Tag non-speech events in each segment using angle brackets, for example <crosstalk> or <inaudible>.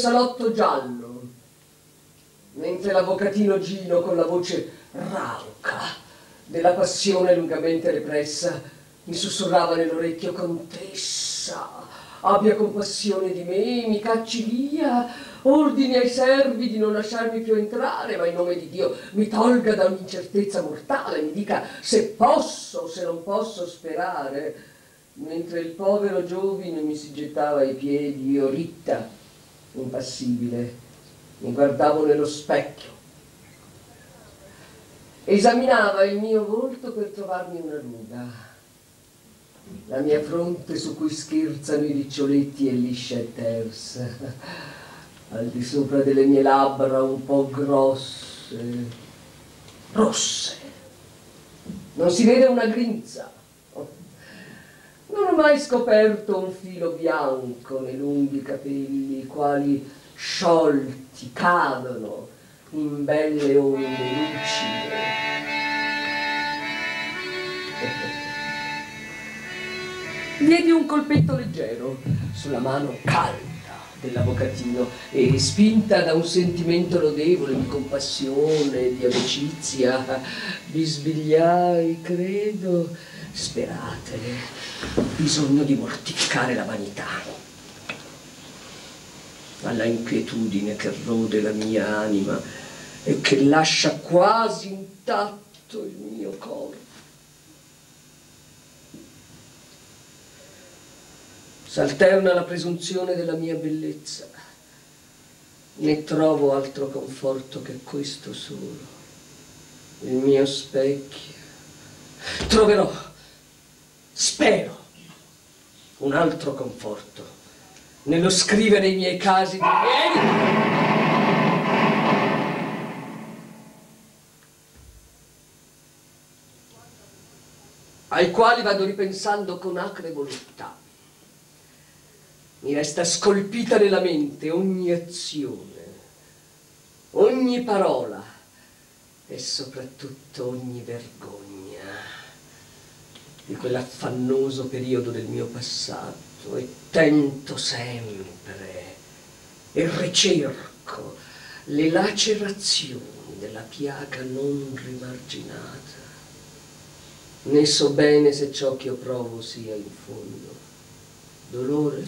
salotto giallo, mentre l'avvocatino Gino con la voce rauca della passione lungamente repressa mi sussurrava nell'orecchio contessa abbia compassione di me, mi cacci via, ordini ai servi di non lasciarmi più entrare, ma in nome di Dio mi tolga da un'incertezza mortale, mi dica se posso, se non posso sperare. Mentre il povero giovine mi si gettava ai piedi, io ritta, impassibile, mi guardavo nello specchio. Esaminava il mio volto per trovarmi una ruga, la mia fronte su cui scherzano i riccioletti e liscia e tersa, al di sopra delle mie labbra un po' grosse, rosse. Non si vede una grinza non ho mai scoperto un filo bianco nei lunghi capelli, i quali sciolti cadono in belle onde lucide. <laughs> Diedi un colpetto leggero sulla mano calda dell'avvocatino e spinta da un sentimento lodevole di compassione, di amicizia, bisbigliai, credo, sperate, bisogno di mortificare la vanità, alla inquietudine che rode la mia anima e che lascia quasi intatto il mio corpo. S'alterna la presunzione della mia bellezza, ne trovo altro conforto che questo solo, il mio specchio. Troverò spero, un altro conforto nello scrivere i miei casi di ieri. ai quali vado ripensando con acre voluttà. Mi resta scolpita nella mente ogni azione, ogni parola e soprattutto ogni vergogna di quell'affannoso periodo del mio passato e tento sempre e ricerco le lacerazioni della piaga non rimarginata. Ne so bene se ciò che io provo sia in fondo dolore,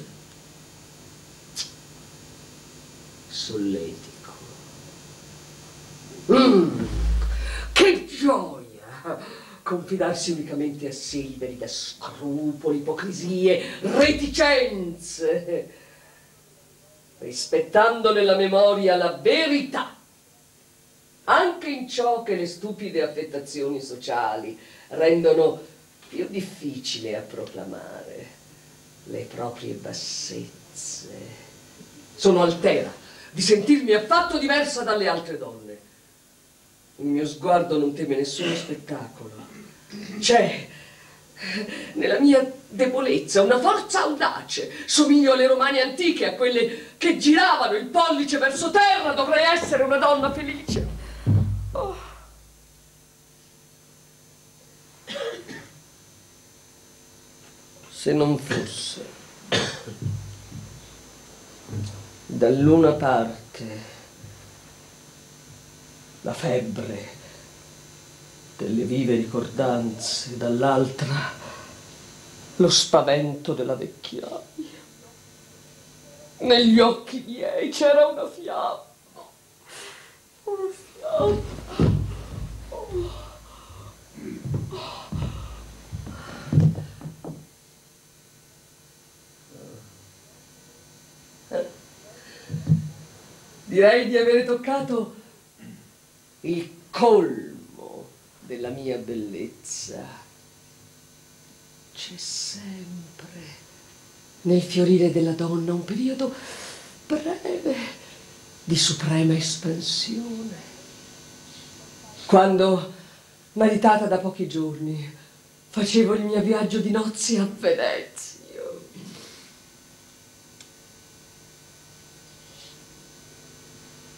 solletico. Mm, che gioia! Confidarsi unicamente a sé liberi da scrupoli, ipocrisie, reticenze, rispettando nella memoria la verità, anche in ciò che le stupide affettazioni sociali rendono più difficile a proclamare le proprie bassezze, Sono altera di sentirmi affatto diversa dalle altre donne. Il mio sguardo non teme nessuno spettacolo. C'è nella mia debolezza una forza audace. Somiglio alle romane antiche, a quelle che giravano il pollice verso terra. Dovrei essere una donna felice. Oh. Se non fosse dall'una parte la febbre delle vive ricordanze, dall'altra lo spavento della vecchiaia. Negli occhi miei c'era una fiamma, una fiamma. Direi di avere toccato il colmo della mia bellezza. C'è sempre nel fiorire della donna un periodo breve di suprema espansione. Quando, maritata da pochi giorni, facevo il mio viaggio di nozze a Venezia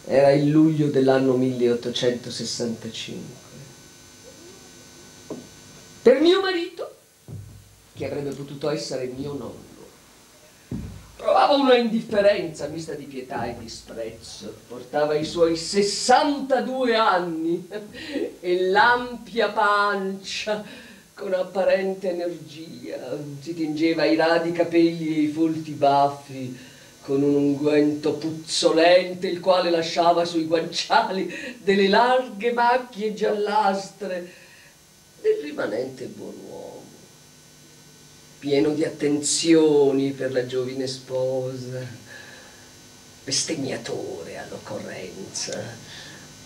Era il luglio dell'anno 1865. Per mio marito, che avrebbe potuto essere mio nonno, provava una indifferenza mista di pietà e disprezzo. Portava i suoi 62 anni e l'ampia pancia con apparente energia. Si tingeva i radi capelli e i folti baffi con un unguento puzzolente il quale lasciava sui guanciali delle larghe macchie giallastre del rimanente buon uomo, pieno di attenzioni per la giovine sposa, bestemmiatore all'occorrenza,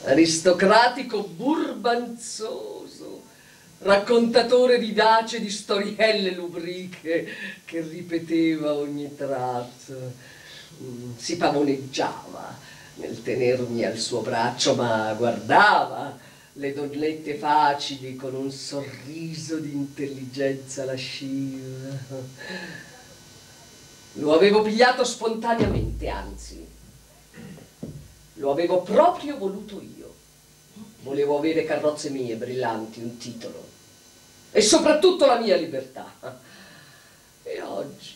aristocratico burbanzoso, raccontatore vivace di storielle lubriche che ripeteva ogni tratto. Mm, si pavoneggiava nel tenermi al suo braccio, ma guardava le donnette facili con un sorriso di intelligenza lasciva. Lo avevo pigliato spontaneamente, anzi, lo avevo proprio voluto io. Volevo avere carrozze mie, brillanti, un titolo e soprattutto la mia libertà. E oggi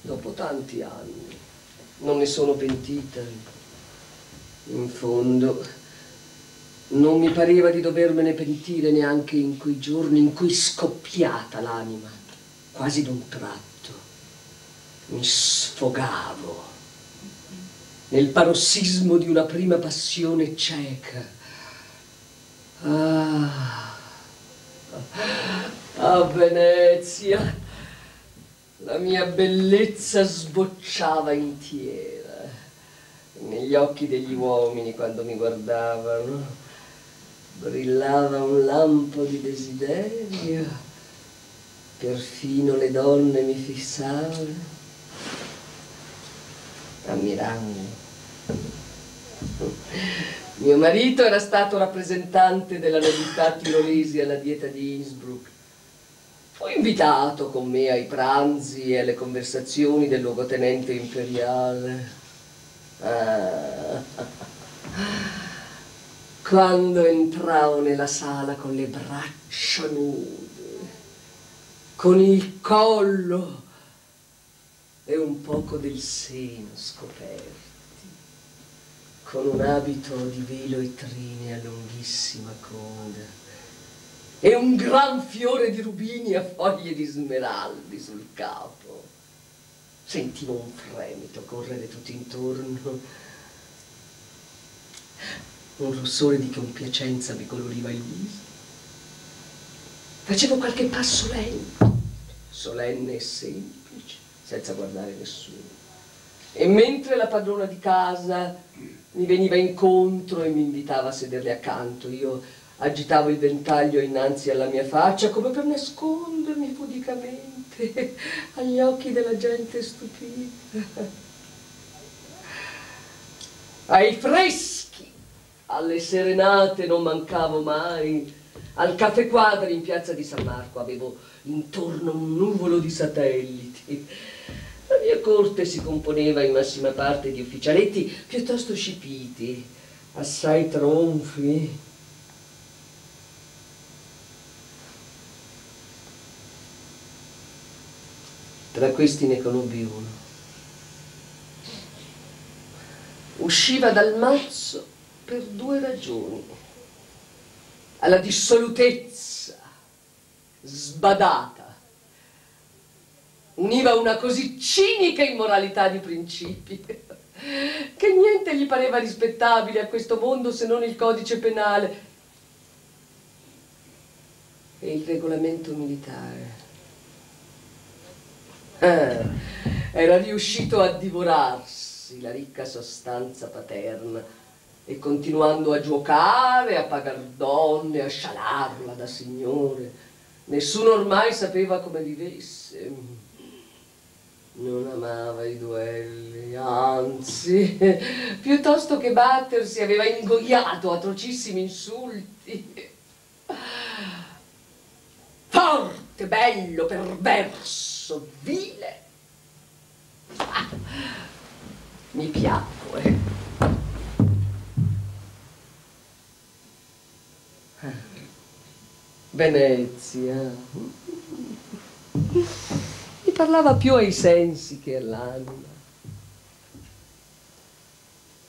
dopo tanti anni. Non ne sono pentita. In fondo, non mi pareva di dovermene pentire neanche in quei giorni in cui scoppiata l'anima, quasi d'un tratto. Mi sfogavo nel parossismo di una prima passione cieca. Ah, a Venezia la mia bellezza sbocciava intiera negli occhi degli uomini quando mi guardavano. Brillava un lampo di desiderio, perfino le donne mi fissavano, ammirando. Mio marito era stato rappresentante della nobiltà tirolesi alla dieta di Innsbruck Fu invitato con me ai pranzi e alle conversazioni del luogotenente imperiale. Ah. Quando entravo nella sala con le braccia nude, con il collo e un poco del seno scoperti, con un abito di velo e trine a lunghissima coda, e un gran fiore di rubini a foglie di smeraldi sul capo. Sentivo un fremito correre tutto intorno, un rossore di compiacenza mi coloriva il viso. Facevo qualche passo lento, solenne e semplice, senza guardare nessuno. E mentre la padrona di casa mi veniva incontro e mi invitava a sederle accanto, io agitavo il ventaglio innanzi alla mia faccia come per nascondermi pudicamente <laughs> agli occhi della gente stupita. ai freschi, alle serenate non mancavo mai, al caffè quadri in piazza di San Marco avevo intorno un nuvolo di satelliti. La mia corte si componeva in massima parte di ufficialetti piuttosto scipiti, assai tronfi. Tra questi ne conobbi uno. Usciva dal mazzo per due ragioni. Alla dissolutezza sbadata univa una così cinica immoralità di principi <laughs> che niente gli pareva rispettabile a questo mondo se non il codice penale e il regolamento militare. Ah, era riuscito a divorarsi la ricca sostanza paterna e continuando a giocare, a pagar donne, a scialarla da signore. Nessuno ormai sapeva come vivesse. Non amava i duelli, anzi, <laughs> piuttosto che battersi aveva ingoiato atrocissimi insulti. Forte, bello, perverso, vile. Ah, mi piacque. Venezia mi parlava più ai sensi che all'anima.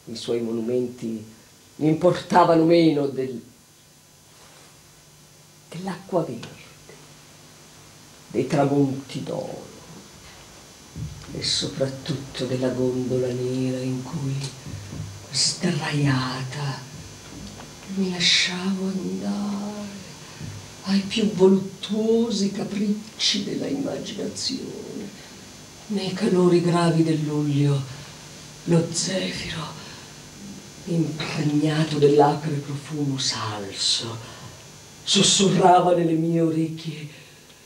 I suoi monumenti mi importavano meno del, dell'acqua verde, dei tramonti d'oro e soprattutto della gondola nera in cui, sdraiata, mi lasciavo andare ai più voluttuosi capricci della immaginazione. Nei calori gravi del luglio, lo zefiro, impregnato dell'acre profumo salso, sussurrava nelle mie orecchie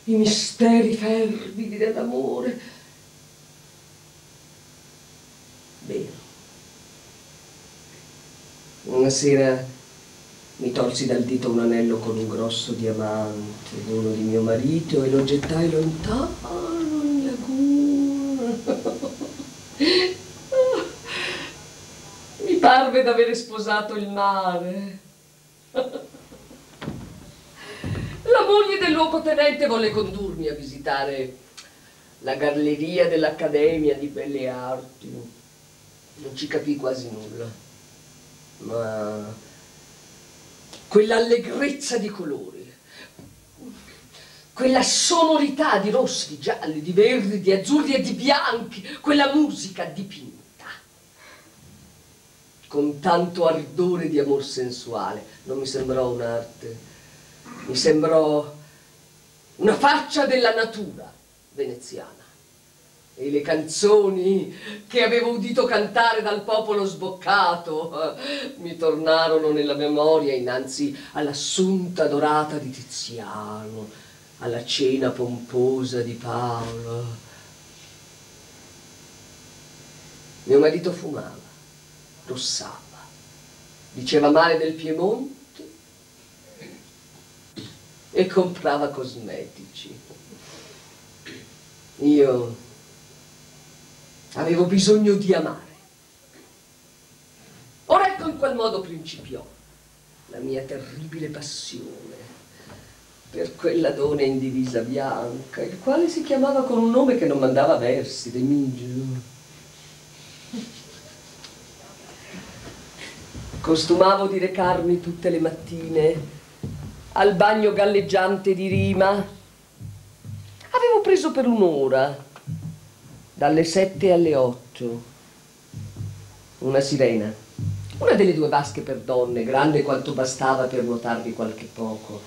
i misteri fervidi dell'amore. Vero. Una sera mi tolsi dal dito un anello con un grosso diamante, uno di mio marito, e lo gettai lontano in laguna. <laughs> Mi parve d'avere sposato il mare. La moglie del luogotenente volle condurmi a visitare la galleria dell'Accademia di Belle Arti. Non ci capì quasi nulla, ma quell'allegrezza di colori, quella sonorità di rossi, di gialli, di verdi, di azzurri e di bianchi, quella musica dipinta con tanto ardore di amor sensuale. Non mi sembrò un'arte, mi sembrò una faccia della natura veneziana e le canzoni che avevo udito cantare dal popolo sboccato eh, mi tornarono nella memoria innanzi all'assunta dorata di Tiziano, alla cena pomposa di Paolo. Mio marito fumava, rossava, diceva male del Piemonte e comprava cosmetici. Io Avevo bisogno di amare. Ora ecco in qual modo principiò la mia terribile passione per quella donna in divisa bianca, il quale si chiamava con un nome che non mandava versi, Remigio. Costumavo di recarmi tutte le mattine al bagno galleggiante di Rima. Avevo preso per un'ora dalle sette alle otto. Una sirena, una delle due vasche per donne, grande quanto bastava per nuotarvi qualche poco.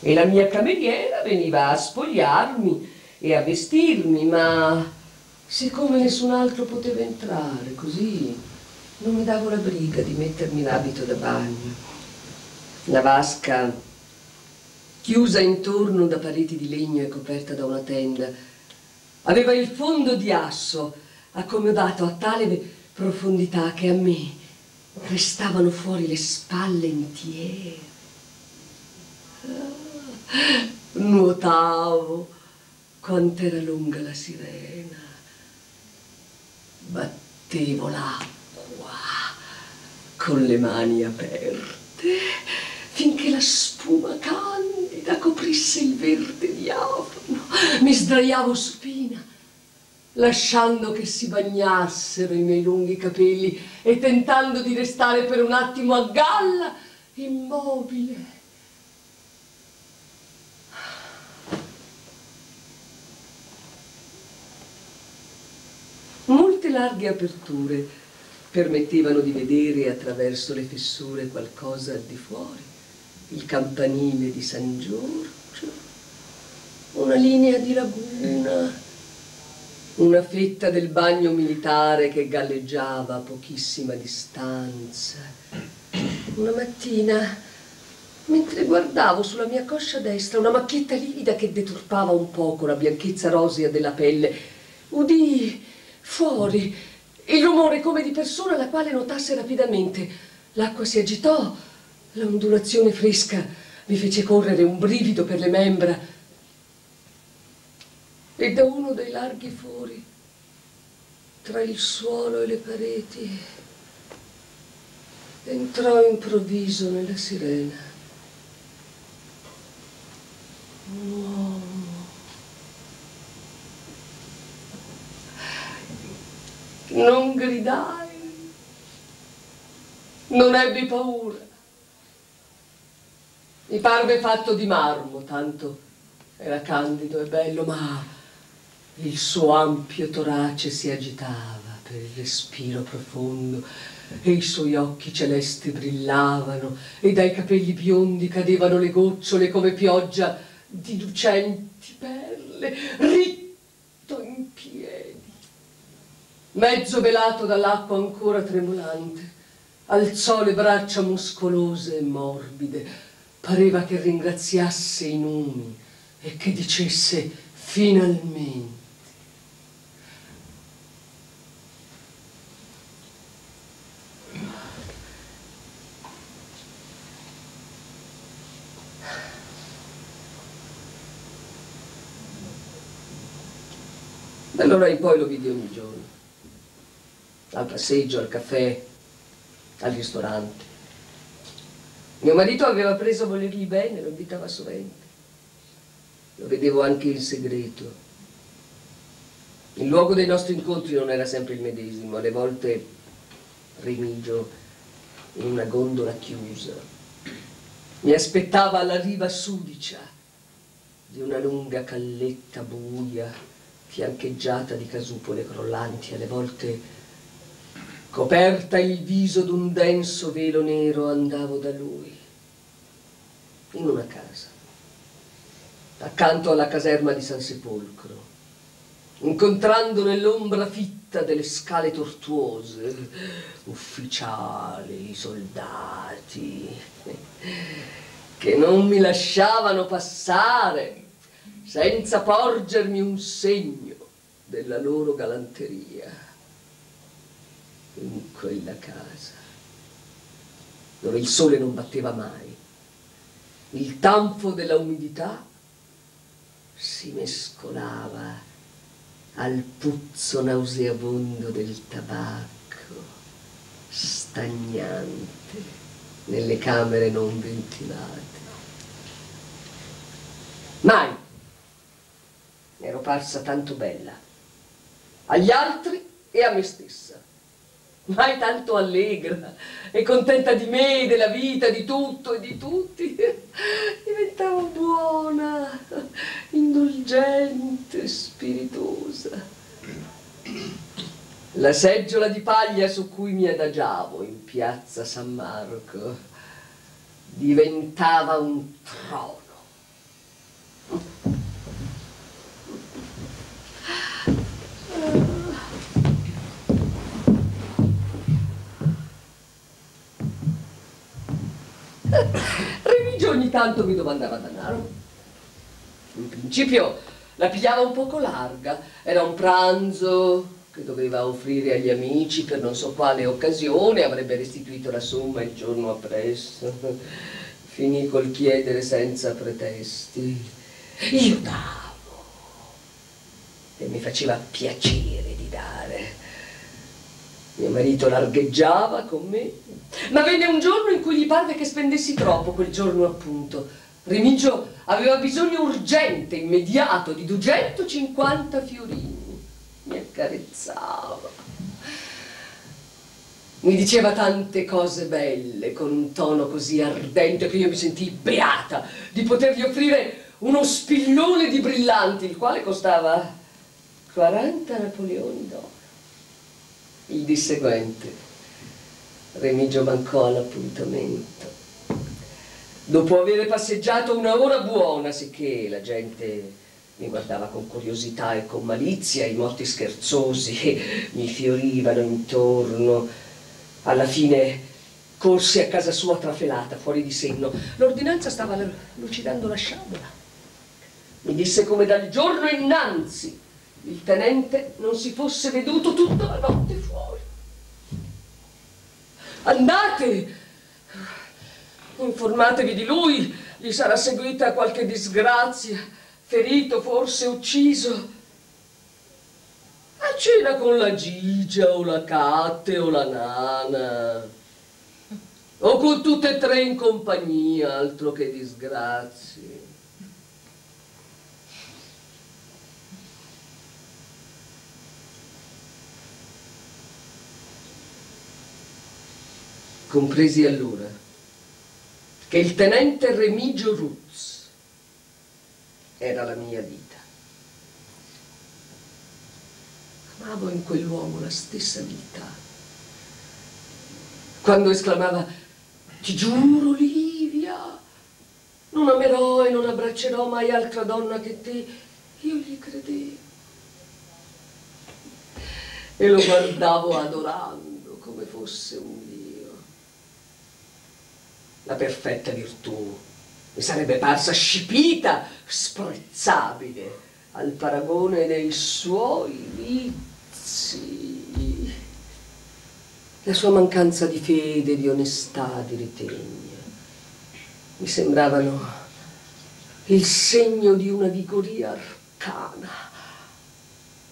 E la mia cameriera veniva a spogliarmi e a vestirmi, ma siccome nessun altro poteva entrare, così non mi davo la briga di mettermi l'abito da bagno. La vasca, chiusa intorno da pareti di legno e coperta da una tenda, Aveva il fondo di asso accomodato a tale profondità che a me restavano fuori le spalle intiere. Nuotavo, quant'era lunga la sirena. Battevo l'acqua con le mani aperte finché la spuma candida coprisse il verde diafano. Mi sdraiavo supina lasciando che si bagnassero i miei lunghi capelli e tentando di restare per un attimo a galla, immobile. Molte larghe aperture permettevano di vedere attraverso le fessure qualcosa al di fuori, il campanile di San Giorgio, una linea di laguna, una fetta del bagno militare che galleggiava a pochissima distanza. Una mattina, mentre guardavo sulla mia coscia destra una macchietta livida che deturpava un poco la bianchezza rosea della pelle, udii fuori il rumore come di persona la quale notasse rapidamente. L'acqua si agitò, l'ondulazione fresca mi fece correre un brivido per le membra e da uno dei larghi fori, tra il suolo e le pareti, entrò improvviso nella sirena un uomo. Non gridai, non ebbi paura. Mi parve fatto di marmo, tanto era candido e bello, ma il suo ampio torace si agitava per il respiro profondo e i suoi occhi celesti brillavano e dai capelli biondi cadevano le gocciole come pioggia di lucenti perle, ritto in piedi. Mezzo velato dall'acqua ancora tremolante, alzò le braccia muscolose e morbide, pareva che ringraziasse i numi e che dicesse finalmente Da allora in poi lo vidi ogni giorno, al passeggio, al caffè, al ristorante. Mio marito aveva preso a volergli bene, lo invitava sovente. Lo vedevo anche in segreto. Il luogo dei nostri incontri non era sempre il medesimo, alle volte Remigio in una gondola chiusa. Mi aspettava alla riva sudicia di una lunga calletta buia fiancheggiata di casupole crollanti, alle volte coperta il viso d'un denso velo nero, andavo da lui, in una casa, accanto alla caserma di San Sepolcro, incontrando nell'ombra fitta delle scale tortuose ufficiali, soldati, che non mi lasciavano passare senza porgermi un segno della loro galanteria in quella casa dove il sole non batteva mai, il tanfo della umidità si mescolava al puzzo nauseabondo del tabacco stagnante nelle camere non ventilate. Mai ero parsa tanto bella, agli altri e a me stessa, mai tanto allegra e contenta di me, della vita, di tutto e di tutti. <laughs> Diventavo buona, indulgente, spiritosa. La seggiola di paglia su cui mi adagiavo in piazza San Marco diventava un trono. Tanto mi domandava denaro. In principio la pigliava un poco larga, era un pranzo che doveva offrire agli amici per non so quale occasione, avrebbe restituito la somma il giorno appresso. <laughs> Finì col chiedere senza pretesti. Io davo e mi faceva piacere di dare. Mio marito largheggiava con me, ma venne un giorno in cui gli parve che spendessi troppo, quel giorno appunto. Remigio aveva bisogno urgente, immediato, di 250 fiorini. Mi accarezzava. Mi diceva tante cose belle con un tono così ardente che io mi sentii beata di potergli offrire uno spillone di brillanti, il quale costava 40 napoleoni d'oro il disseguente. Remigio mancò all'appuntamento. Dopo aver passeggiato una ora buona, sicché la gente mi guardava con curiosità e con malizia, i motti scherzosi <laughs> mi fiorivano intorno. Alla fine corsi a casa sua trafelata, fuori di senno. L'ordinanza stava lucidando la sciabola. Mi disse come dal giorno innanzi il tenente non si fosse veduto tutta la notte. Andate, informatevi di lui, gli sarà seguita qualche disgrazia, ferito, forse ucciso. A cena con la Gigia o la Catte o la Nana. O con tutte e tre in compagnia, altro che disgrazie. Compresi allora che il tenente Remigio Ruz era la mia vita. Amavo in quell'uomo la stessa vita. Quando esclamava, ti giuro Livia, non amerò e non abbraccerò mai altra donna che te, io gli credevo. E lo guardavo adorando come fosse un la perfetta virtù. Mi sarebbe parsa scipita, sprezzabile al paragone dei suoi vizi. La sua mancanza di fede, di onestà, di ritegno. Mi sembravano il segno di una vigoria arcana,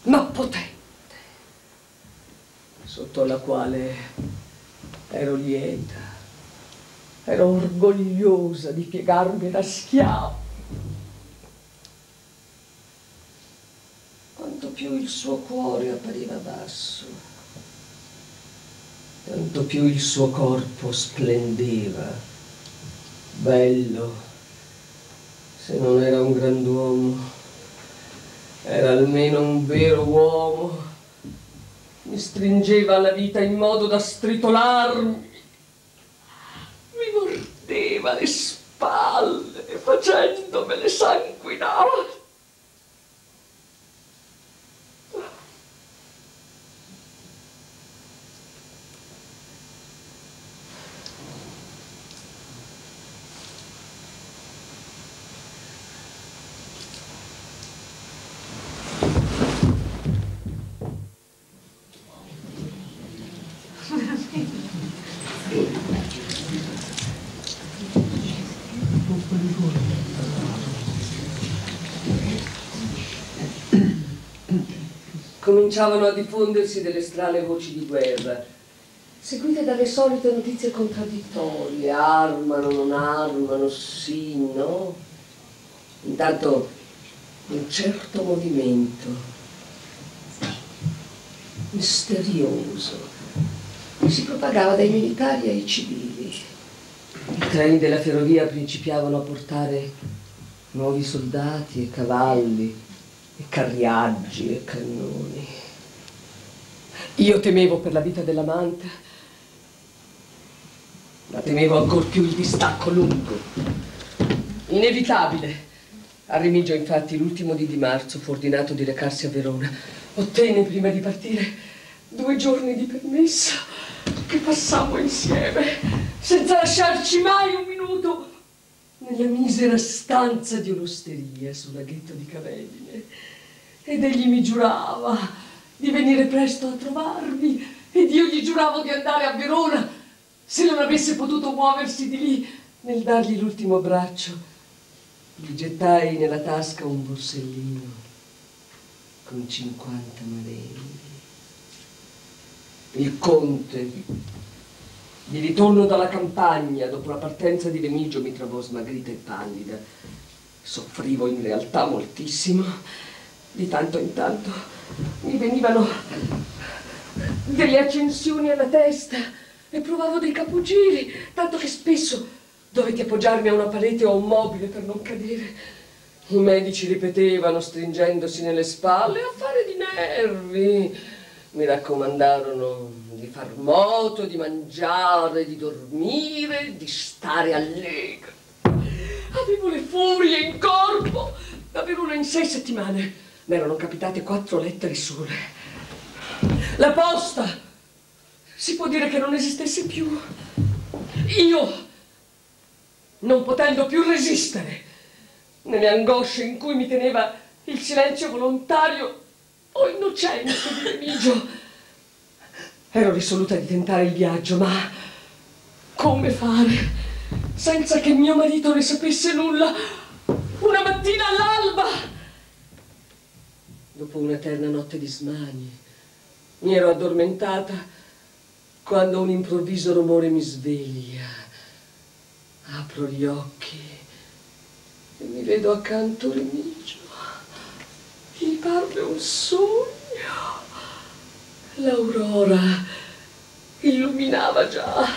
ma potente, sotto la quale ero lieta Ero orgogliosa di piegarmi da schiavo. Quanto più il suo cuore appariva basso, tanto più il suo corpo splendeva, bello, se non era un grand'uomo, era almeno un vero uomo. Mi stringeva alla vita in modo da stritolarmi mordeva le spalle facendomele sanguinare. Cominciavano a diffondersi delle strane voci di guerra, seguite dalle solite notizie contraddittorie, armano, non armano, sì, no. Intanto un certo movimento misterioso si propagava dai militari ai civili. I treni della ferrovia principiavano a portare nuovi soldati e cavalli e carriaggi e cannoni. Io temevo per la vita dell'amante, ma temevo ancor più il distacco lungo, inevitabile. A Remigio, infatti, l'ultimo di, di marzo fu ordinato di recarsi a Verona. Ottenne prima di partire due giorni di permesso che passammo insieme, senza lasciarci mai un minuto nella misera stanza di un'osteria sul laghetto di Cavedine ed egli mi giurava di venire presto a trovarmi ed io gli giuravo di andare a Verona se non avesse potuto muoversi di lì nel dargli l'ultimo braccio. Gli gettai nella tasca un borsellino con 50 marenghi. Il conte, di ritorno dalla campagna, dopo la partenza di Remigio, mi trovò smagrita e pallida. Soffrivo in realtà moltissimo. Di tanto in tanto mi venivano delle accensioni alla testa e provavo dei capogiri, tanto che spesso dovetti appoggiarmi a una parete o a un mobile per non cadere. I medici ripetevano, stringendosi nelle spalle, affare di nervi. Mi raccomandarono di far moto, di mangiare, di dormire, di stare allegro. Avevo le furie in corpo. Davvero una in sei settimane mi erano capitate quattro lettere sole. La posta si può dire che non esistesse più. Io, non potendo più resistere, nelle angosce in cui mi teneva il silenzio volontario o innocente di Remigio, ero risoluta di tentare il viaggio, ma come fare senza che mio marito ne sapesse nulla una mattina all'alba? Dopo un'eterna notte di smanie, mi ero addormentata quando un improvviso rumore mi sveglia. Apro gli occhi e mi vedo accanto Remigio. Gli parve un sogno. L'aurora illuminava già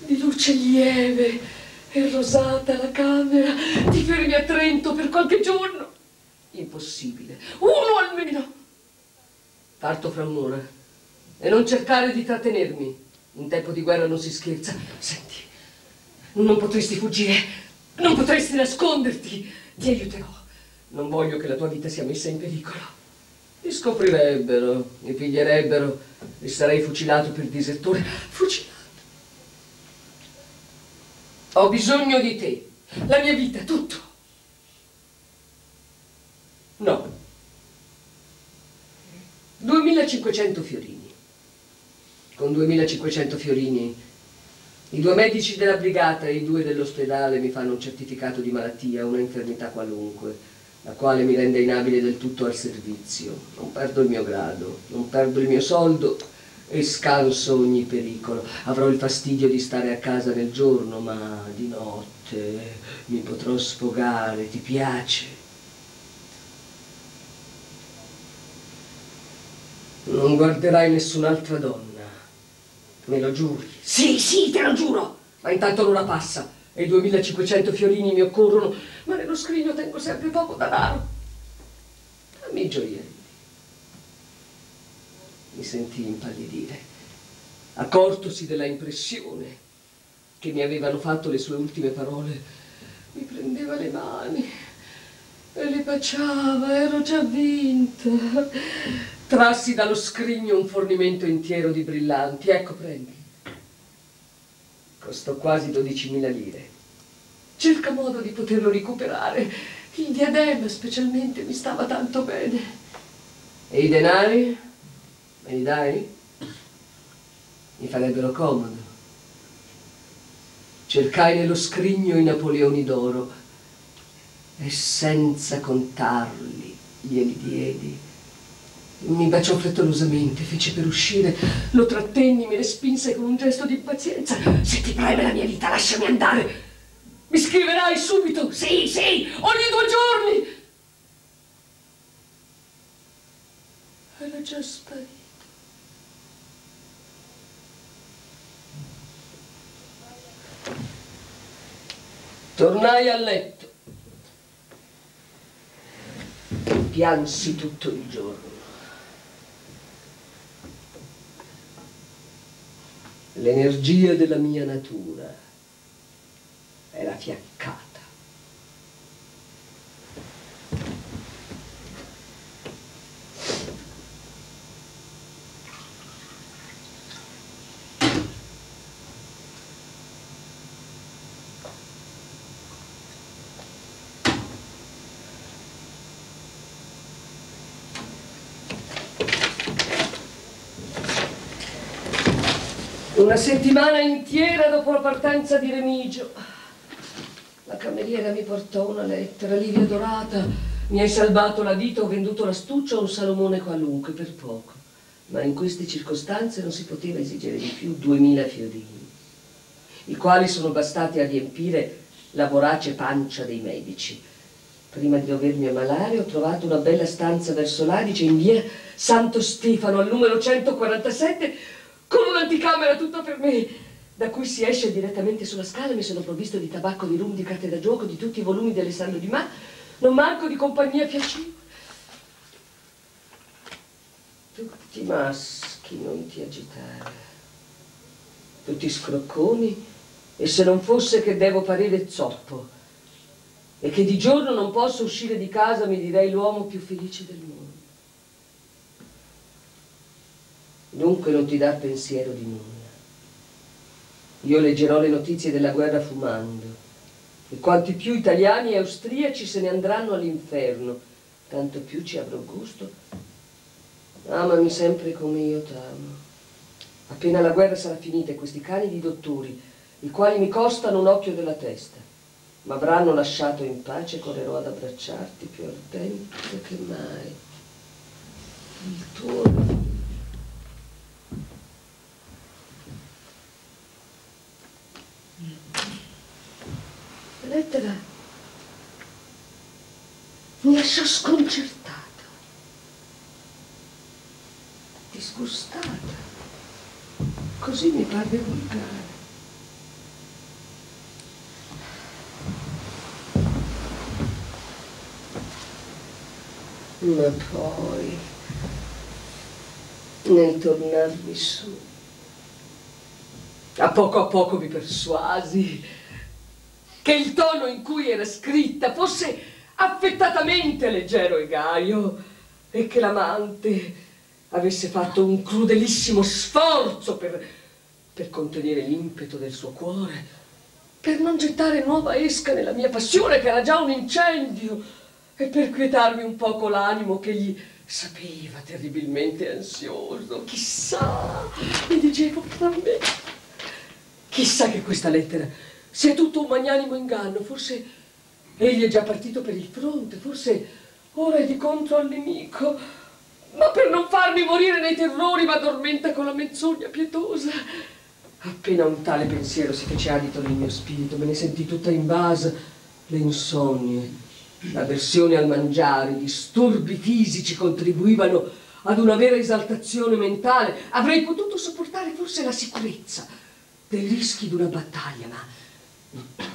di luce lieve e rosata la camera. Ti fermi a Trento per qualche giorno Impossibile. Uno almeno! Parto fra un'ora. E non cercare di trattenermi. In tempo di guerra non si scherza. Senti, non potresti fuggire. Non potresti nasconderti. Ti aiuterò. Non voglio che la tua vita sia messa in pericolo. Ti scoprirebbero, mi piglierebbero e sarei fucilato per disertore. Fucilato. Ho bisogno di te. La mia vita, tutto. No. 2500 fiorini. Con 2500 fiorini i due medici della brigata e i due dell'ospedale mi fanno un certificato di malattia, una infermità qualunque, la quale mi rende inabile del tutto al servizio. Non perdo il mio grado, non perdo il mio soldo e scanso ogni pericolo. Avrò il fastidio di stare a casa nel giorno, ma di notte mi potrò sfogare, ti piace? Non guarderai nessun'altra donna. Me lo giuri? Sì, sì, te lo giuro! Ma intanto l'ora passa e i 2500 fiorini mi occorrono, ma nello scrigno tengo sempre poco denaro. Dammi i gioielli. Mi sentii impallidire, accortosi della impressione che mi avevano fatto le sue ultime parole. Mi prendeva le mani e le baciava, ero già vinta. Trassi dallo scrigno un fornimento intero di brillanti. Ecco, prendi. Costò quasi 12.000 lire. Cerca modo di poterlo recuperare. Il diadema specialmente mi stava tanto bene. E i denari? Me li dai? Mi farebbero comodo. Cercai nello scrigno i napoleoni d'oro e senza contarli glieli diedi. Mi baciò frettolosamente, fece per uscire, lo trattenni, mi respinse con un gesto di impazienza. Se ti preme la mia vita, lasciami andare. Mi scriverai subito? Sì, sì, ogni due giorni. Era già sparito. Tornai a letto. Piansi tutto il giorno. L'energia della mia natura era fiaccata. Una settimana intera dopo la partenza di Remigio, la cameriera mi portò una lettera, Livia Dorata, mi hai salvato la vita, ho venduto l'astuccio a un salomone qualunque per poco, ma in queste circostanze non si poteva esigere di più duemila fiorini, i quali sono bastati a riempire la vorace pancia dei medici. Prima di dovermi ammalare ho trovato una bella stanza verso l'Adice in via Santo Stefano al numero 147 con un'anticamera tutta per me, da cui si esce direttamente sulla scala, mi sono provvisto di tabacco, di rum, di carte da gioco, di tutti i volumi di Alessandro Di Ma, non manco di compagnia piacevole. Tutti maschi, non ti agitare. Tutti scrocconi, e se non fosse che devo parere zoppo, e che di giorno non posso uscire di casa, mi direi l'uomo più felice del mondo. Dunque non ti dà pensiero di nulla. Io leggerò le notizie della guerra fumando, e quanti più italiani e austriaci se ne andranno all'inferno, tanto più ci avrò gusto. Amami sempre come io t'amo. Appena la guerra sarà finita e questi cani di dottori, i quali mi costano un occhio della testa, mi avranno lasciato in pace, correrò ad abbracciarti più ardente che mai. Il tuo lettera mi lasciò sconcertata, disgustata. Così mi parve volgare. Ma poi, nel tornarmi su, a poco a poco mi persuasi che il tono in cui era scritta fosse affettatamente leggero e gaio e che l'amante avesse fatto un crudelissimo sforzo per, per contenere l'impeto del suo cuore, per non gettare nuova esca nella mia passione che era già un incendio e per quietarmi un poco l'animo che gli sapeva terribilmente ansioso. Chissà, mi dicevo tra me, chissà che questa lettera se è tutto un magnanimo inganno, forse egli è già partito per il fronte, forse ora è di contro al nemico, ma per non farmi morire nei terrori m'addormenta con la menzogna pietosa. Appena un tale pensiero si fece adito nel mio spirito, me ne sentì tutta invasa le insonnie, l'avversione al mangiare, i disturbi fisici contribuivano ad una vera esaltazione mentale. Avrei potuto sopportare forse la sicurezza dei rischi di una battaglia, ma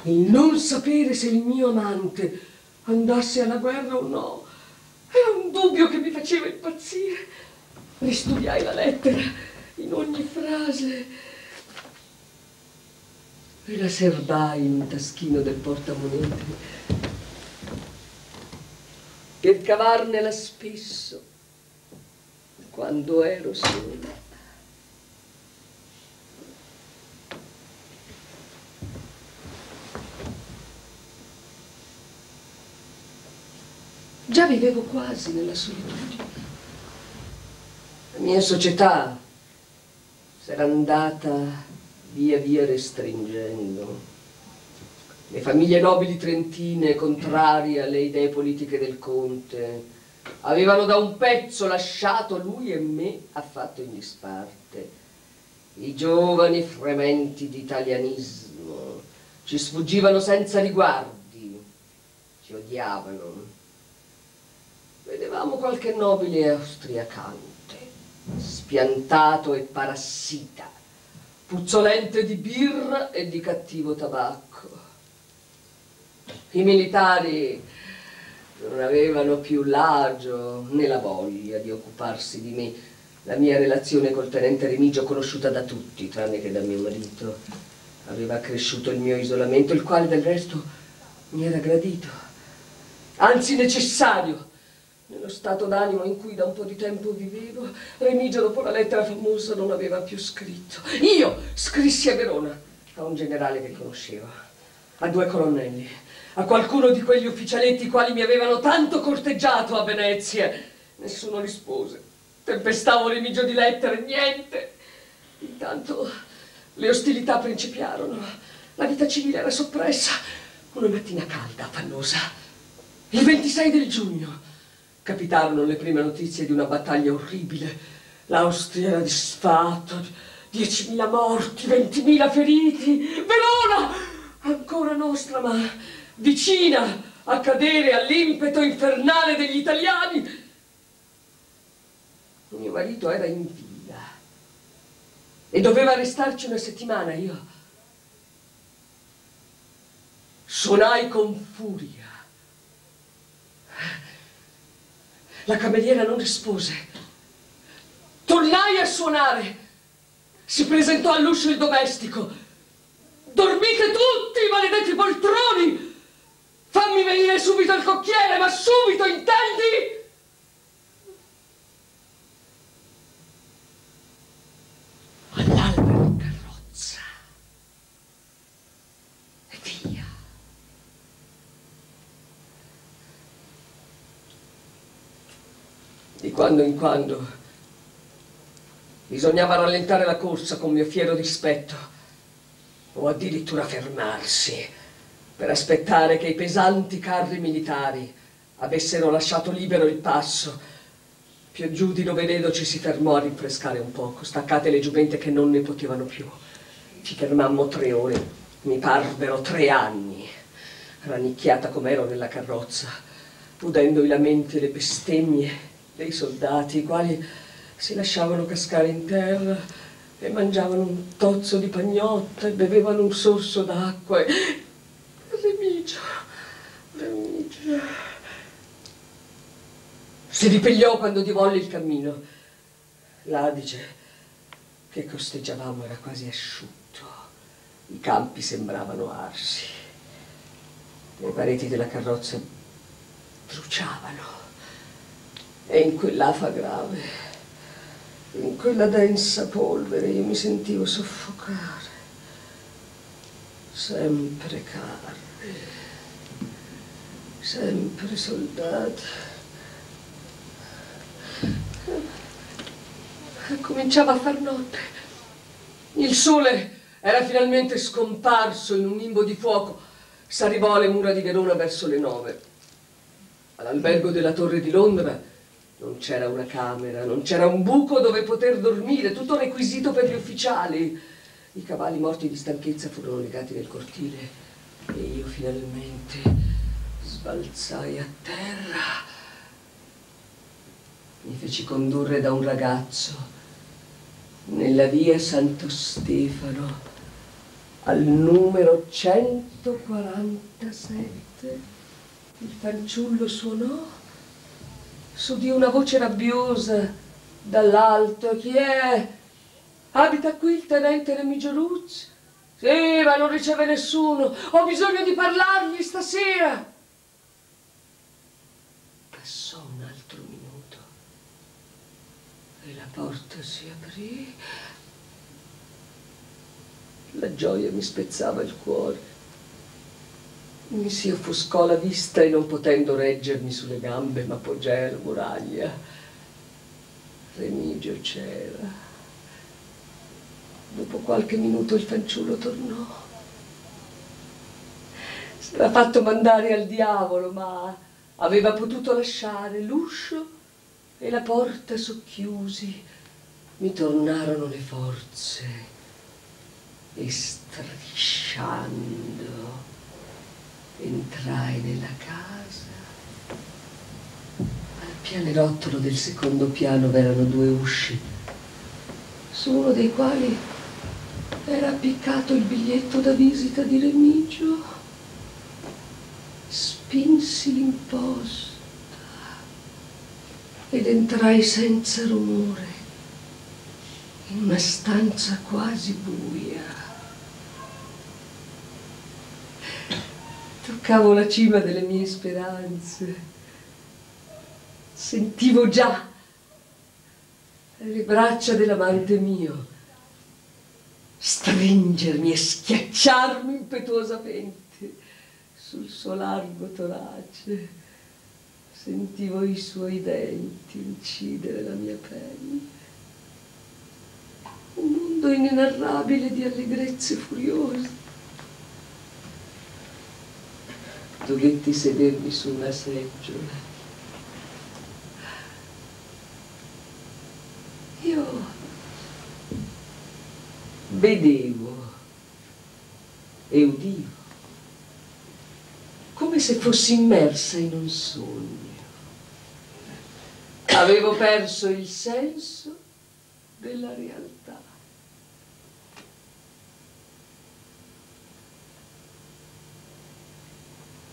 il non sapere se il mio amante andasse alla guerra o no era un dubbio che mi faceva impazzire. Ristudiai la lettera in ogni frase e la serbai in un taschino del portamonete per cavarnela spesso quando ero sola. Già vivevo quasi nella solitudine. La mia società s'era andata via via restringendo. Le famiglie nobili trentine, contrarie alle idee politiche del conte, avevano da un pezzo lasciato lui e me affatto in disparte. I giovani frementi di italianismo ci sfuggivano senza riguardi, ci odiavano vedevamo qualche nobile austriacante, spiantato e parassita, puzzolente di birra e di cattivo tabacco. I militari non avevano più l'agio né la voglia di occuparsi di me. La mia relazione col tenente Remigio, conosciuta da tutti, tranne che da mio marito, aveva accresciuto il mio isolamento, il quale del resto mi era gradito, anzi necessario nello stato d'animo in cui da un po' di tempo vivevo, Remigio dopo la lettera famosa non aveva più scritto. Io scrissi a Verona, a un generale che conoscevo, a due colonnelli, a qualcuno di quegli ufficialetti quali mi avevano tanto corteggiato a Venezia. Nessuno rispose. Tempestavo Remigio di lettere, niente. Intanto le ostilità principiarono, la vita civile era soppressa. Una mattina calda, affannosa, il 26 del giugno, capitarono le prime notizie di una battaglia orribile. L'Austria era disfatta, 10.000 morti, 20.000 feriti. Verona, ancora nostra, ma vicina a cadere all'impeto infernale degli italiani. Mio marito era in villa e doveva restarci una settimana. Io suonai con furia. La cameriera non rispose. Tornai a suonare. Si presentò all'uscio il domestico. Dormite tutti, maledetti poltroni! Fammi venire subito il cocchiere, ma subito, intendi? All'albero in carrozza. E via. Di quando in quando bisognava rallentare la corsa con mio fiero dispetto o addirittura fermarsi per aspettare che i pesanti carri militari avessero lasciato libero il passo. Più giù di Roveredo ci si fermò a rinfrescare un poco, staccate le giumente che non ne potevano più. Ci fermammo tre ore, mi parvero tre anni, rannicchiata com'ero nella carrozza, udendo i lamenti e le bestemmie dei soldati, i quali si lasciavano cascare in terra e mangiavano un tozzo di pagnotta e bevevano un sorso d'acqua e Remigio, Remigio. Si ripigliò quando divolle il cammino. L'Adige che costeggiavamo era quasi asciutto. I campi sembravano arsi. Le pareti della carrozza bruciavano. E in quell'afa grave, in quella densa polvere, io mi sentivo soffocare. Sempre carne sempre soldati. Cominciava a far notte. Il sole era finalmente scomparso in un nimbo di fuoco. S'arrivò alle mura di Verona verso le nove. All'albergo della Torre di Londra non c'era una camera, non c'era un buco dove poter dormire, tutto requisito per gli ufficiali. I cavalli morti di stanchezza furono legati nel cortile e io finalmente sbalzai a terra. Mi feci condurre da un ragazzo nella via Santo Stefano al numero 147. Il fanciullo suonò, s'udì una voce rabbiosa dall'alto. Chi è? Abita qui il tenente Remigio? Sì, ma non riceve nessuno. Ho bisogno di parlargli stasera. Passò un altro minuto e la porta si aprì. La gioia mi spezzava il cuore. Mi si offuscò la vista e non potendo reggermi sulle gambe m'appoggiai alla muraglia. Remigio c'era. Dopo qualche minuto il fanciullo tornò. Si era fatto mandare al diavolo, ma aveva potuto lasciare l'uscio e la porta socchiusi. Mi tornarono le forze e strisciando entrai nella casa. Al pianerottolo del secondo piano v'erano due usci, su uno dei quali era appiccato il biglietto da visita di Remigio. Spinsi l'imposta ed entrai senza rumore in una stanza quasi buia. Toccavo la cima delle mie speranze. Sentivo già le braccia dell'amante mio stringermi e schiacciarmi impetuosamente sul suo largo torace. Sentivo i suoi denti incidere la mia pelle. Un mondo inenarrabile di allegrezze furiose. Dovetti sedermi su una seggiola. Io vedevo e udivo come se fossi immersa in un sogno. Avevo perso il senso della realtà.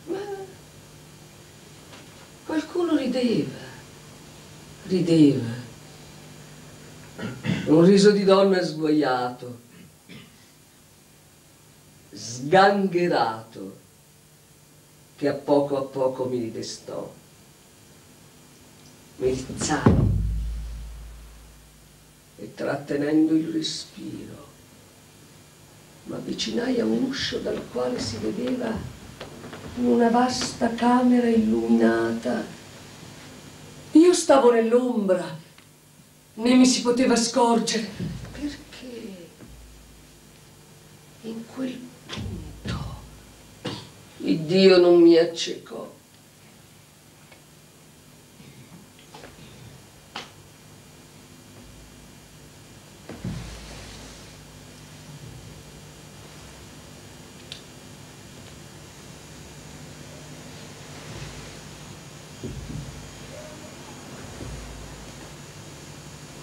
Ma qualcuno rideva, rideva. Un riso di donna sguaiato, sgangherato, che a poco a poco mi ridestò. Mi rizzai e trattenendo il respiro m'avvicinai a un uscio dal quale si vedeva una vasta camera illuminata. Io stavo nell'ombra, né mi si poteva scorgere, perché in quel punto il Dio non mi accecò.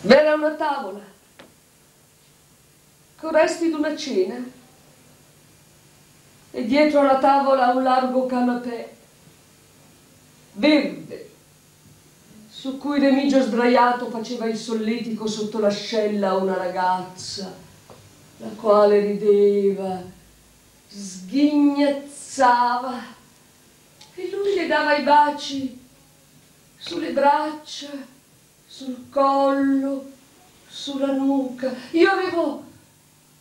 V'era una tavola. Con resti di una cena. E dietro alla tavola un largo canapè. Verde. Su cui Remigio sdraiato faceva il solletico sotto l'ascella a una ragazza la quale rideva, sghignazzava. E lui le dava i baci sulle braccia sul collo, sulla nuca. Io avevo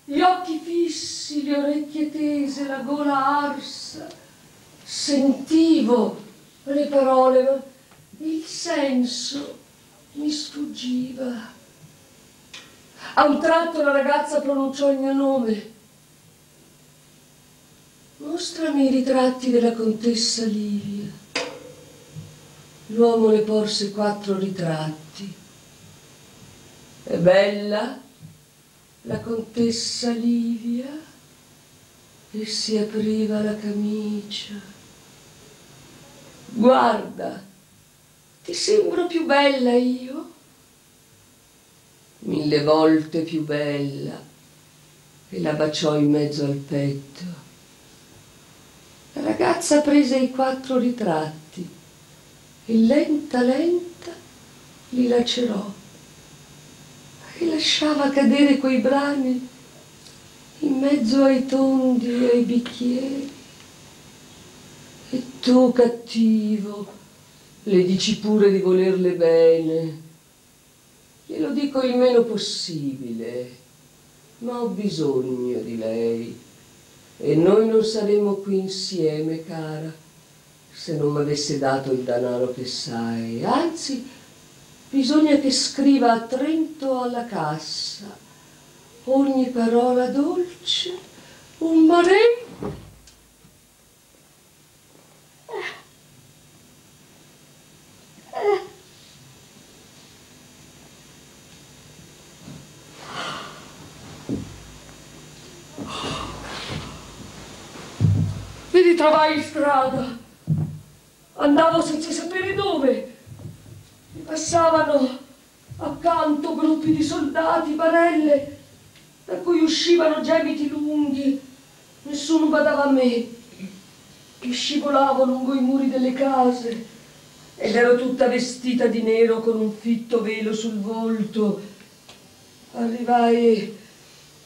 gli occhi fissi, le orecchie tese, la gola arsa. Sentivo le parole, ma il senso mi sfuggiva. A un tratto la ragazza pronunciò il mio nome. Mostrami i ritratti della contessa Livia. L'uomo le porse quattro ritratti è bella la contessa Livia e si apriva la camicia. Guarda, ti sembro più bella io? Mille volte più bella. E la baciò in mezzo al petto. La ragazza prese i quattro ritratti e lenta lenta li lacerò e lasciava cadere quei brani in mezzo ai tondi e ai bicchieri. E tu, cattivo, le dici pure di volerle bene. Glielo dico il meno possibile, ma ho bisogno di lei. E noi non saremmo qui insieme, cara, se non mi avesse dato il denaro che sai. Anzi, bisogna che scriva a Trento alla cassa ogni parola dolce, un mare. Mi ritrovai in strada. Andavo senza sapere dove passavano accanto gruppi di soldati, barelle, da cui uscivano gemiti lunghi. Nessuno badava a me, che scivolavo lungo i muri delle case ed ero tutta vestita di nero con un fitto velo sul volto. Arrivai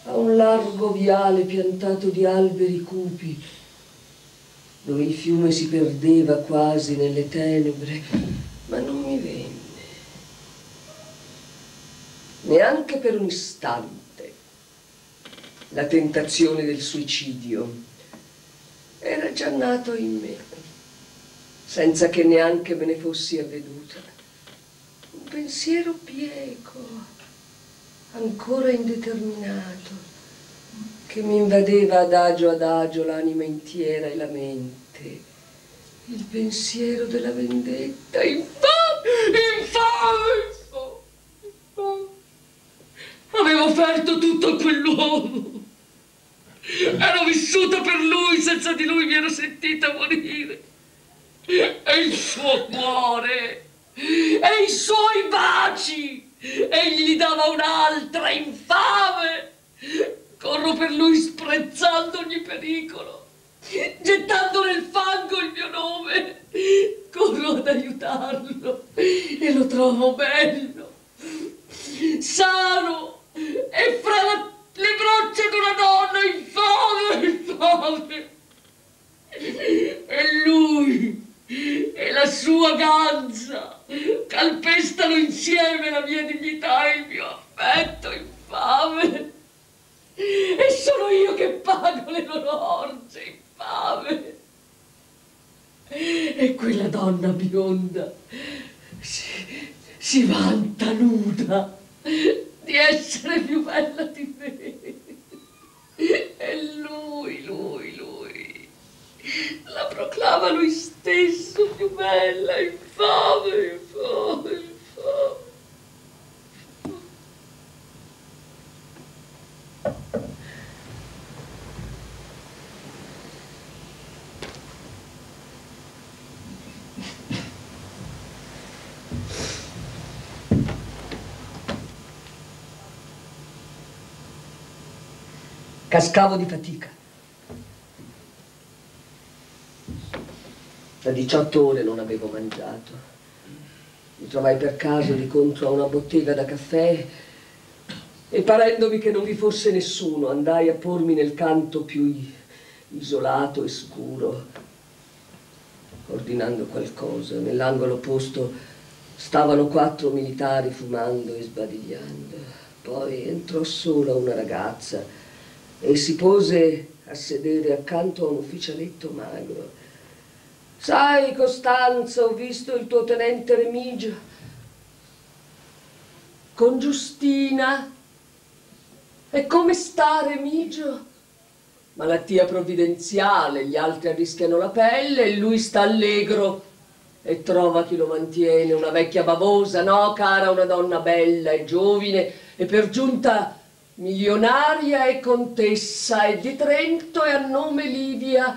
a un largo viale piantato di alberi cupi, dove il fiume si perdeva quasi nelle tenebre, ma non mi venne neanche per un istante la tentazione del suicidio. Era già nato in me, senza che neanche me ne fossi avveduta. Un pensiero bieco, ancora indeterminato, che mi invadeva adagio adagio l'anima intiera e la mente. Il pensiero della vendetta, infame, infame. Avevo offerto tutto a quell'uomo. Ero vissuta per lui, senza di lui mi ero sentita morire. E il suo cuore, e i suoi baci, egli gli dava un'altra infame. Corro per lui sprezzando ogni pericolo, gettando nel fango il mio nome. Corro ad aiutarlo e lo trovo bello, sano e fra la, le braccia di una donna infame, infame. E lui e la sua ganza calpestano insieme la mia dignità e il mio affetto infame. E sono io che pago le loro orge infame. E quella donna bionda si, si vanta nuda di essere più bella di me. E lui, lui, lui, la proclama lui stesso più bella, infame, infame, infame. Cascavo di fatica. Da 18 ore non avevo mangiato. Mi trovai per caso di contro a una bottega da caffè e parendomi che non vi fosse nessuno andai a pormi nel canto più isolato e scuro, ordinando qualcosa. Nell'angolo opposto stavano quattro militari fumando e sbadigliando. Poi entrò sola una ragazza e si pose a sedere accanto a un ufficialetto magro. Sai, Costanza, ho visto il tuo tenente Remigio con Giustina. E come sta Remigio? Malattia provvidenziale, gli altri arrischiano la pelle e lui sta allegro e trova chi lo mantiene, una vecchia bavosa, no cara, una donna bella e giovine e per giunta milionaria e contessa e di Trento e a nome Livia.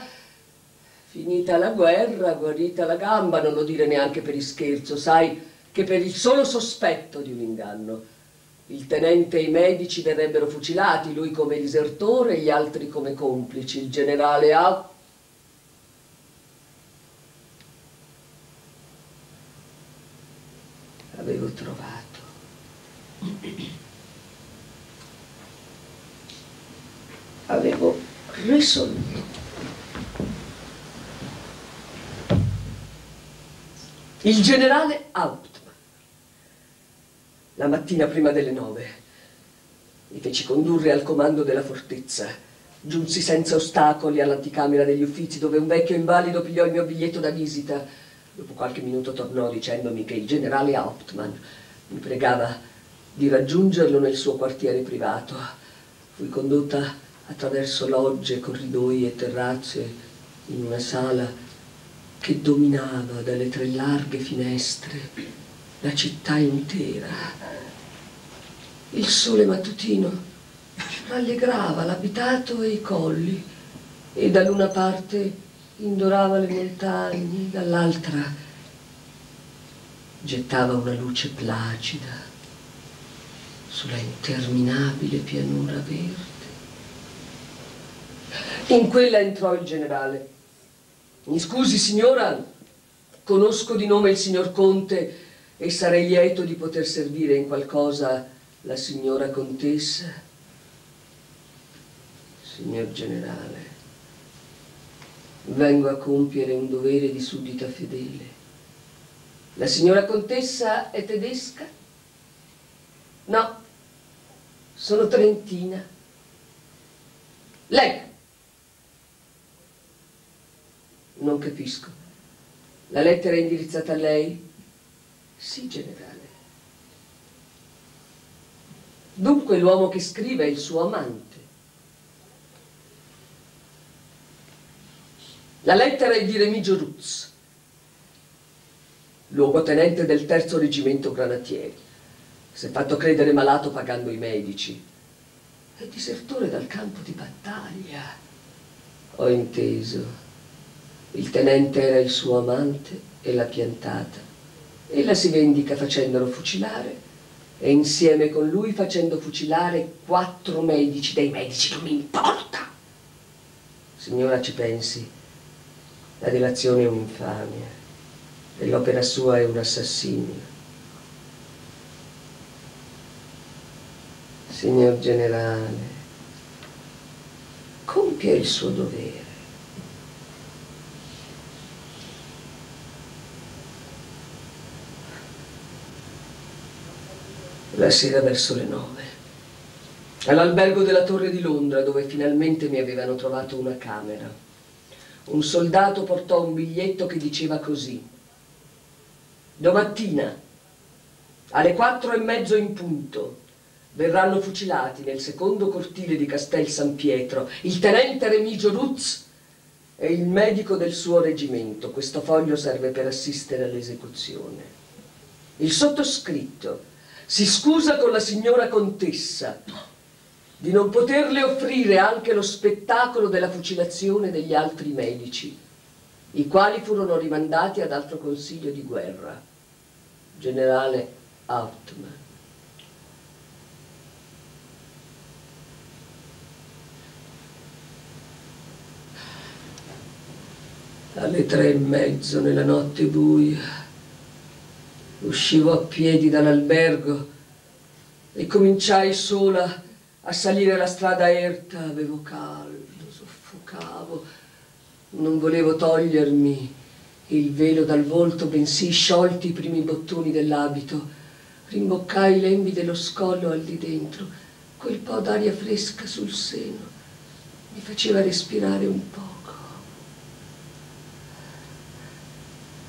Finita la guerra, guarita la gamba, non lo dire neanche per ischerzo, sai che per il solo sospetto di un inganno il tenente e i medici verrebbero fucilati, lui come disertore e gli altri come complici. Il generale ha... Avevo trovato. Avevo risoluto. Il generale Hauptmann la mattina prima delle nove. Mi feci condurre al comando della fortezza. Giunsi senza ostacoli all'anticamera degli uffizi dove un vecchio invalido pigliò il mio biglietto da visita. Dopo qualche minuto tornò dicendomi che il generale Hauptmann mi pregava di raggiungerlo nel suo quartiere privato. Fui condotta attraverso logge, corridoi e terrazze in una sala che dominava dalle tre larghe finestre la città intera. Il sole mattutino rallegrava l'abitato e i colli e dall'una parte indorava le montagne, dall'altra gettava una luce placida sulla interminabile pianura verde. In quella entrò il generale. Mi scusi signora, conosco di nome il signor Conte e sarei lieto di poter servire in qualcosa la signora contessa. Signor generale, vengo a compiere un dovere di suddita fedele. La signora contessa è tedesca? No, sono trentina. Lei? Non capisco. La lettera è indirizzata a lei? Sì, generale. Dunque l'uomo che scrive è il suo amante. La lettera è di Remigio Ruz, luogotenente del terzo reggimento granatieri. Si è fatto credere malato pagando i medici. È disertore dal campo di battaglia. Ho inteso. Il tenente era il suo amante e l'ha piantata. Ella si vendica facendolo fucilare e insieme con lui facendo fucilare quattro medici. Dei medici non mi importa. Signora, ci pensi. La delazione è un'infamia e l'opera sua è un assassinio. Signor generale, compia il suo dovere. La sera verso le nove, all'albergo della Torre di Londra, dove finalmente mi avevano trovato una camera un soldato portò un biglietto che diceva così. Domattina, alle quattro e mezzo in punto, verranno fucilati nel secondo cortile di Castel San Pietro il tenente Remigio Ruz e il medico del suo reggimento. Questo foglio serve per assistere all'esecuzione. Il sottoscritto si scusa con la signora contessa di non poterle offrire anche lo spettacolo della fucilazione degli altri medici, i quali furono rimandati ad altro consiglio di guerra, generale Hauptmann. Alle tre e mezzo nella notte buia uscivo a piedi dall'albergo e cominciai sola a salire la strada erta. Avevo caldo, soffocavo, non volevo togliermi. Il velo dal volto, bensì sciolti i primi bottoni dell'abito, rimboccai i lembi dello scollo al di dentro, quel po' d'aria fresca sul seno mi faceva respirare un poco.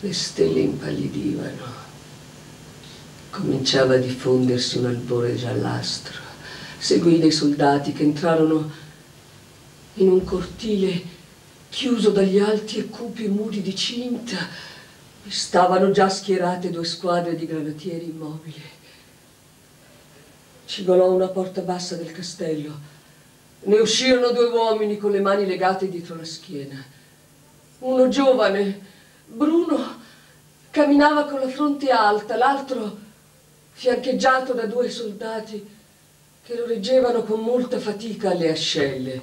Le stelle impallidivano, cominciava a diffondersi un albore giallastro seguì dei soldati che entrarono in un cortile chiuso dagli alti e cupi muri di cinta. Stavano già schierate due squadre di granatieri immobili. Cigolò una porta bassa del castello. Ne uscirono due uomini con le mani legate dietro la schiena. Uno giovane, bruno, camminava con la fronte alta, l'altro, fiancheggiato da due soldati, che lo reggevano con molta fatica alle ascelle.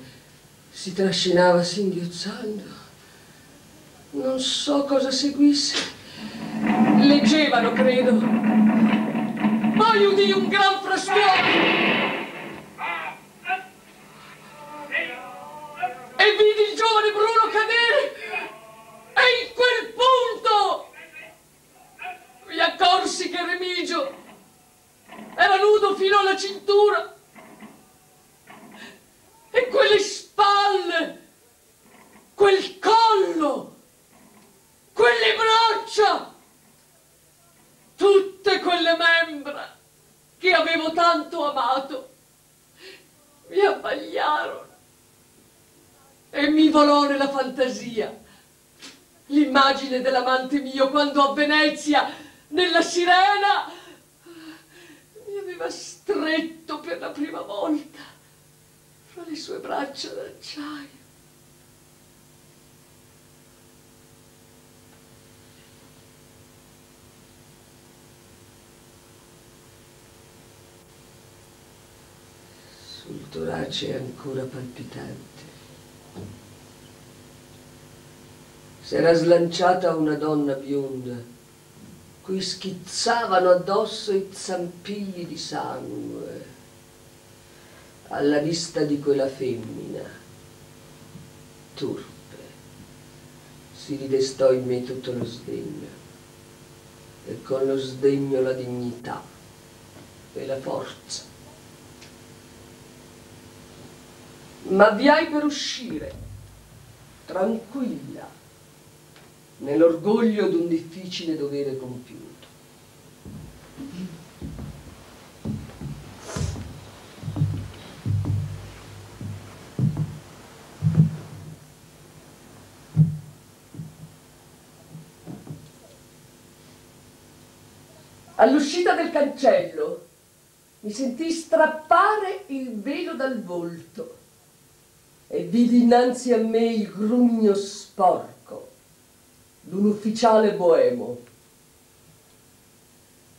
Si trascinava singhiozzando. Non so cosa seguisse. Leggevano, credo. Poi udì un gran frastuono. E vidi il giovane Bruno cadere. E in quel punto mi accorsi che Remigio era nudo fino alla cintura. E quelle spalle, quel collo, quelle braccia, tutte quelle membra che avevo tanto amato, mi abbagliarono e mi volò nella fantasia l'immagine dell'amante mio quando a Venezia, nella sirena, aveva stretto per la prima volta fra le sue braccia d'acciaio. Sul torace ancora palpitante. S'era slanciata una donna bionda cui schizzavano addosso i zampilli di sangue alla vista di quella femmina. Turpe. Si ridestò in me tutto lo sdegno. E con lo sdegno la dignità e la forza. Ma avviai per uscire tranquilla nell'orgoglio di un difficile dovere compiuto. All'uscita del cancello mi sentii strappare il velo dal volto e vidi innanzi a me il grugno sporco d'un ufficiale boemo.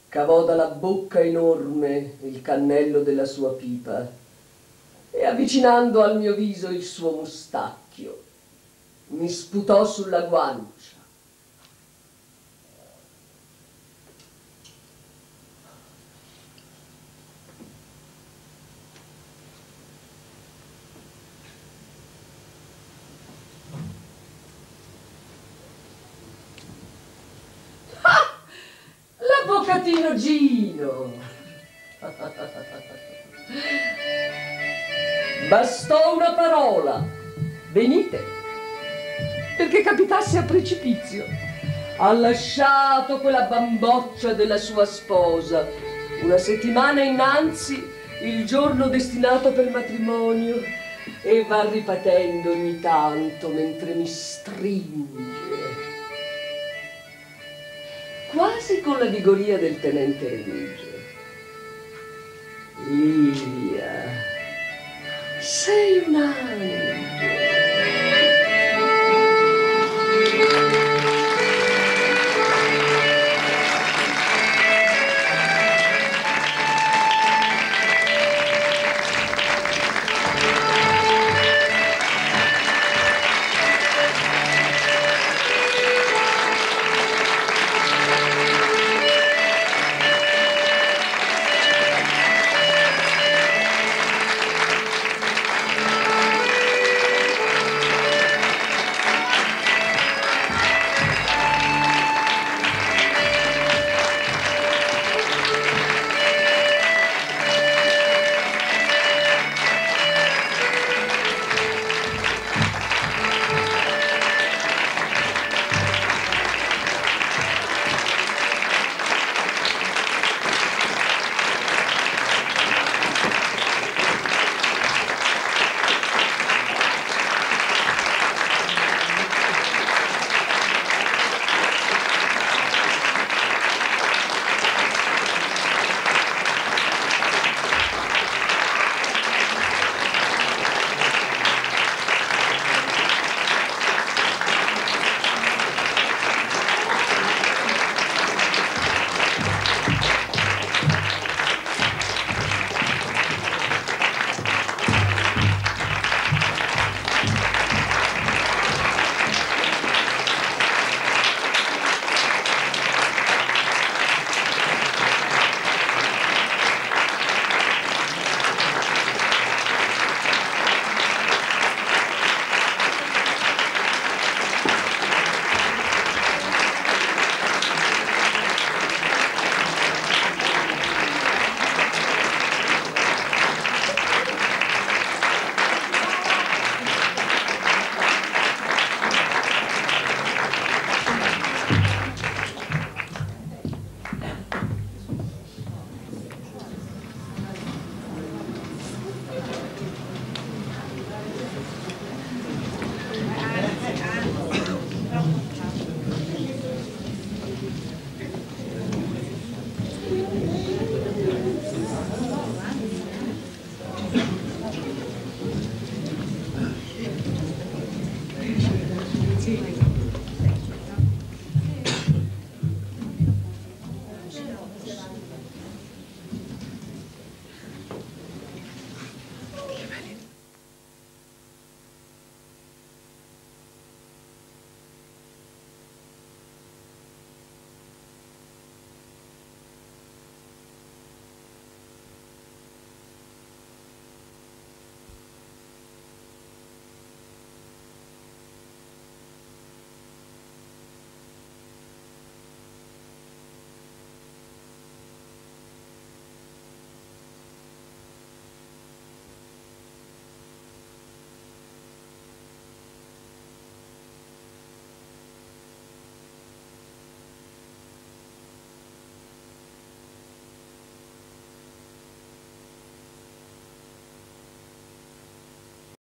Cavò dalla bocca enorme il cannello della sua pipa e avvicinando al mio viso il suo mustacchio mi sputò sulla guancia L'avvocatino Gino. Bastò una parola. Venite. Perché capitasse a precipizio. Ha lasciato quella bamboccia della sua sposa. Una settimana innanzi, il giorno destinato per matrimonio, e va ripetendo ogni tanto mentre mi stringe quasi con la vigoria del tenente Remigio. Livia, sei un angelo.